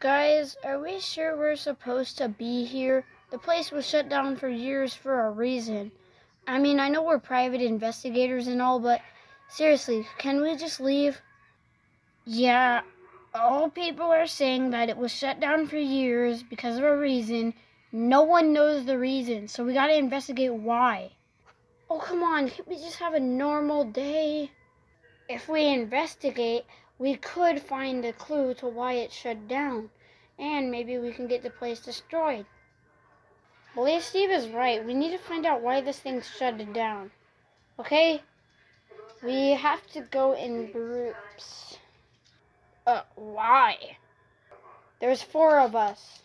Guys, are we sure we're supposed to be here? The place was shut down for years for a reason. I mean, I know we're private investigators and all, but seriously, can we just leave? Yeah, all people are saying that it was shut down for years because of a reason. No one knows the reason, so we gotta investigate why. Oh, come on, can't we just have a normal day? If we investigate, we could find a clue to why it shut down, and maybe we can get the place destroyed. Believe Steve is right. We need to find out why this thing shut down. Okay? We have to go in groups. Uh, why? There's four of us.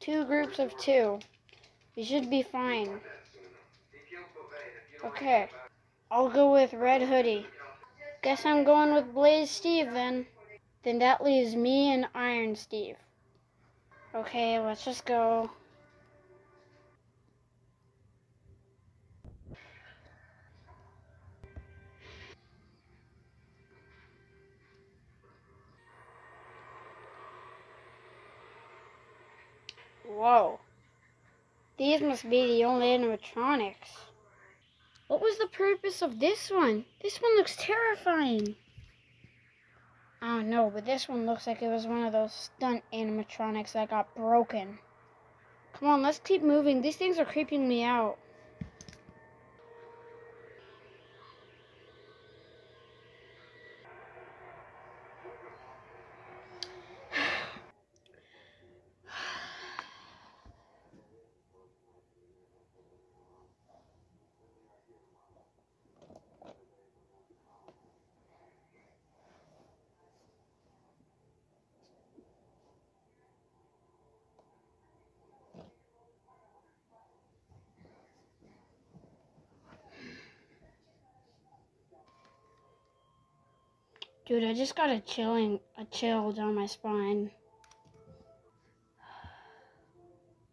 Two groups of two. We should be fine. Okay. I'll go with Red Hoodie. Guess I'm going with Blaze Steve then. Then that leaves me and Iron Steve. Okay, let's just go. Whoa. These must be the only animatronics. What was the purpose of this one? This one looks terrifying. I don't know, but this one looks like it was one of those stunt animatronics that got broken. Come on, let's keep moving. These things are creeping me out. Dude, I just got a chilling, a chill down my spine.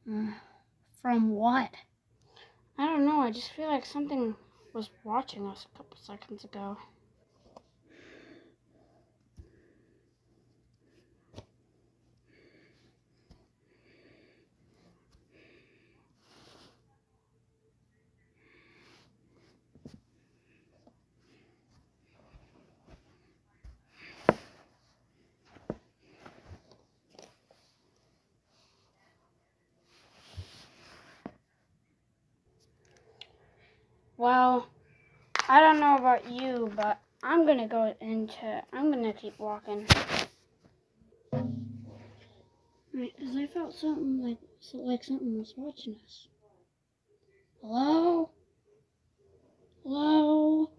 From what? I don't know. I just feel like something was watching us a couple seconds ago. Well, I don't know about you, but I'm gonna go into. I'm gonna keep walking. Right, cause I felt something like like something was watching us. Hello? Hello?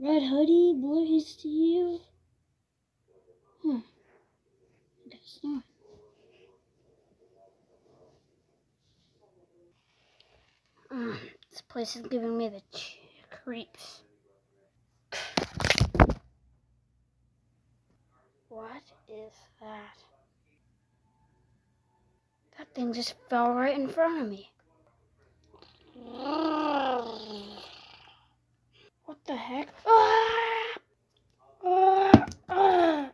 Red hoodie, blue Steve? Huh. I guess not. Uh, this place is giving me the creeps. What is that? That thing just fell right in front of me. What the heck? Ah! Ah!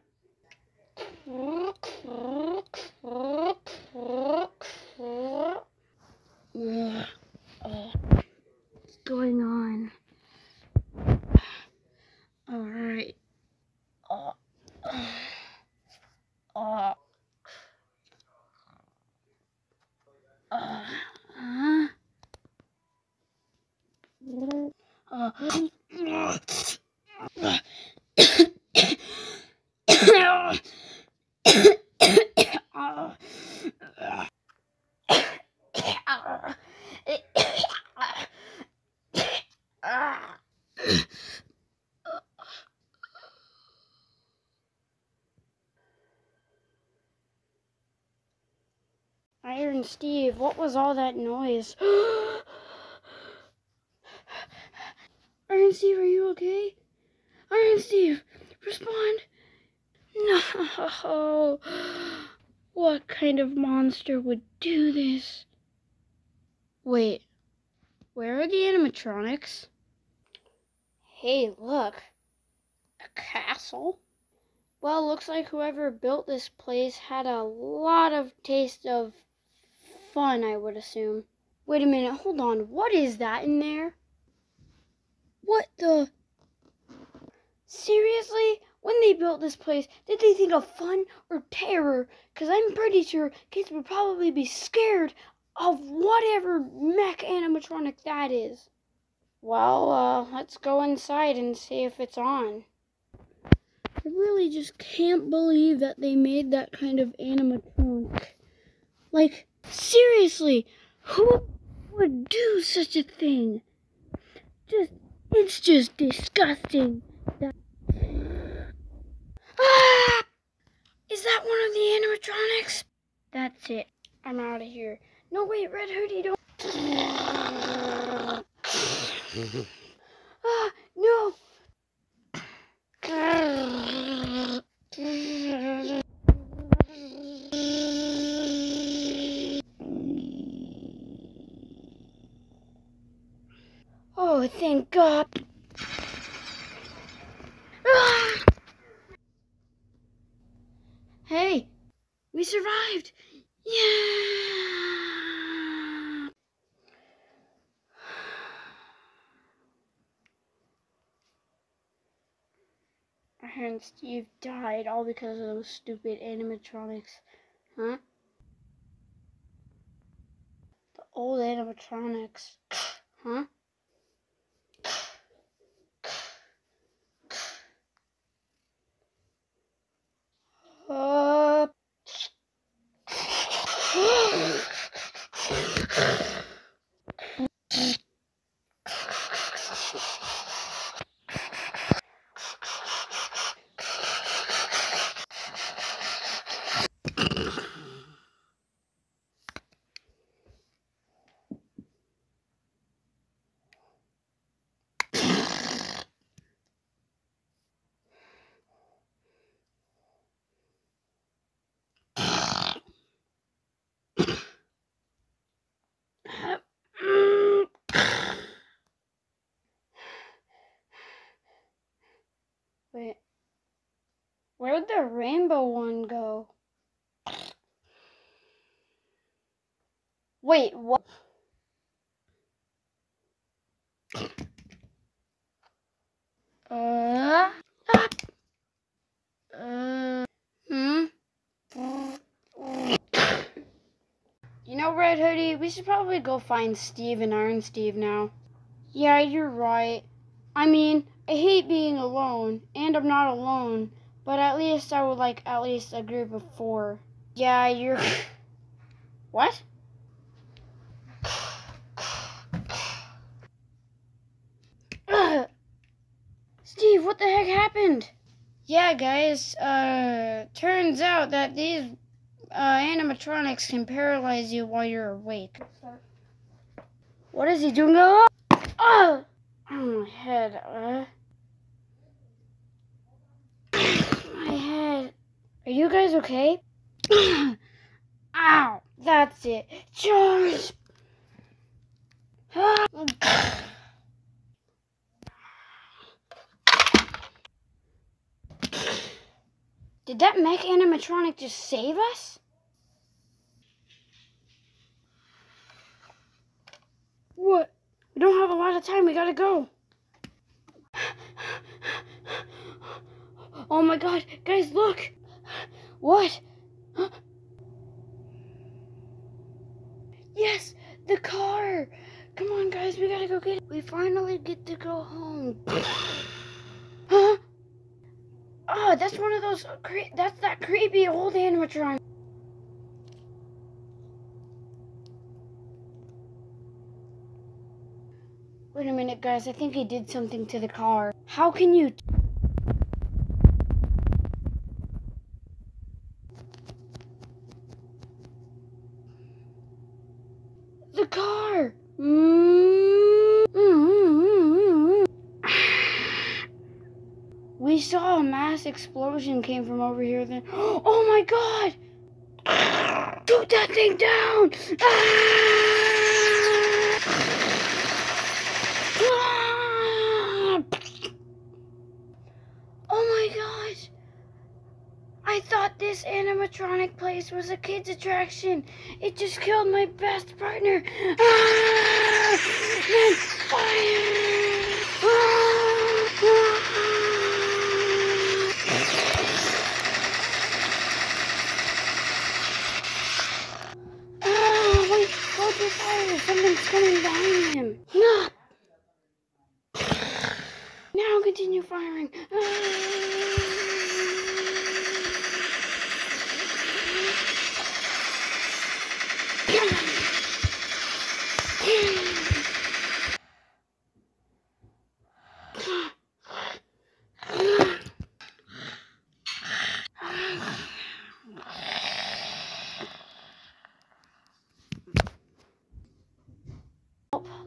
What's going on? All right. Uh, uh, uh, uh, Iron Steve, what was all that noise? Iron Steve, are you okay? Iron Steve, respond. No. What kind of monster would do this? Wait, where are the animatronics? Hey, look. A castle? Well, looks like whoever built this place had a lot of taste of fun, I would assume. Wait a minute, hold on. What is that in there? What the? Seriously? When they built this place, did they think of fun or terror? Because I'm pretty sure kids would probably be scared of whatever mech animatronic that is. Well, uh, let's go inside and see if it's on. I really just can't believe that they made that kind of animatronic. Like, seriously, who would do such a thing? Just, it's just disgusting. Ah! Is that one of the animatronics? That's it. I'm out of here. No, wait, Red Hoodie, don't. ah, no. Oh, thank God. Ah! Hey, we survived. Yeah. And Steve died all because of those stupid animatronics. Huh? The old animatronics. Huh? Uh... Wait. Where'd the rainbow one go? Wait, what? Uh, uh, hmm? You know, Red Hoodie, we should probably go find Steve and Iron Steve now. Yeah, you're right. I mean, I hate being alone, and I'm not alone, but at least I would like at least a group of four. Yeah, you're. what? Steve, what the heck happened? Yeah, guys, uh, turns out that these uh, animatronics can paralyze you while you're awake. What is he doing? Oh, oh my head. Uh. my head. Are you guys okay? Ow, that's it. Charge. Did that mech animatronic just save us? What? We don't have a lot of time. We gotta go. Oh my god. Guys, look. What? Yes, the car. Come on, guys. We gotta go get it. We finally get to go home. huh? Oh, that's one of those. Cre- that's that creepy old animatronic. Wait a minute, guys. I think he did something to the car. How can you? The car. We saw a mass explosion came from over here. Then, oh my god! Shoot that thing down! Oh my gosh! I this animatronic place was a kid's attraction. It just killed my best partner. Ah! Then fire! Ah! Ah, wait, hold your fire. Something's coming behind him. No. Now continue firing.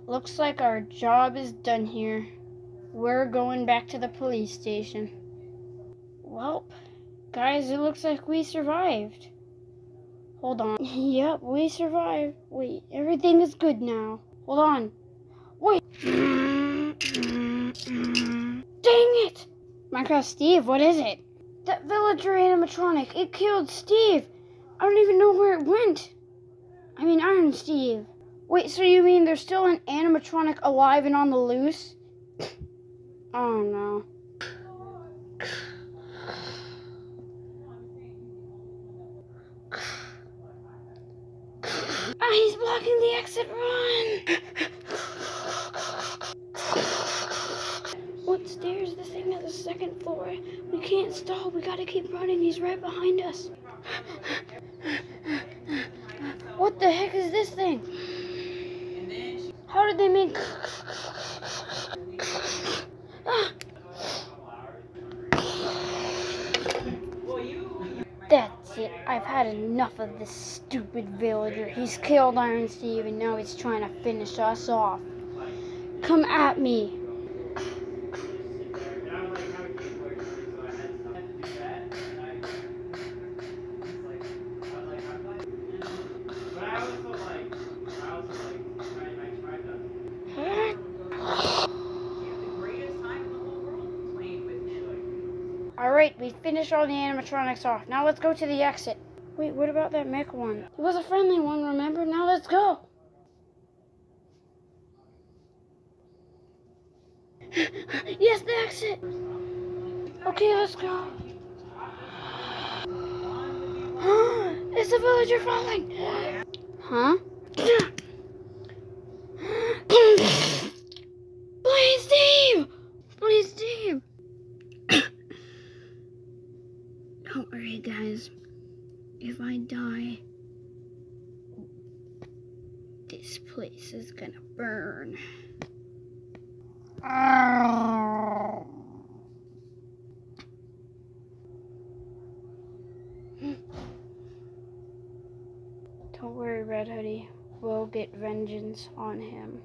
Looks like our job is done here. We're going back to the police station. Well, guys, it looks like we survived. Hold on. yep, we survived. Wait, everything is good now. Hold on. Wait. Dang it! Minecraft Steve, what is it? That villager animatronic. It killed Steve. I don't even know where it went. I mean, Iron Steve. Wait, so you mean there's still an animatronic alive and on the loose? oh no. Ah, he's blocking the exit run! what stairs? This thing at the second floor. We can't stall. We gotta keep running. He's right behind us. what the heck is this thing? How did they make... That's it. I've had enough of this stupid villager. He's killed Iron Steve and now he's trying to finish us off. Come at me. Finished all the animatronics off. Now let's go to the exit. Wait, what about that mech one? It was a friendly one, remember? Now let's go. yes, the exit. Okay, let's go. it's a villager falling. Huh? Please, Steve! Please, Steve! Don't worry, guys. If I die, this place is gonna burn. Don't worry, Red Hoodie. We'll get vengeance on him.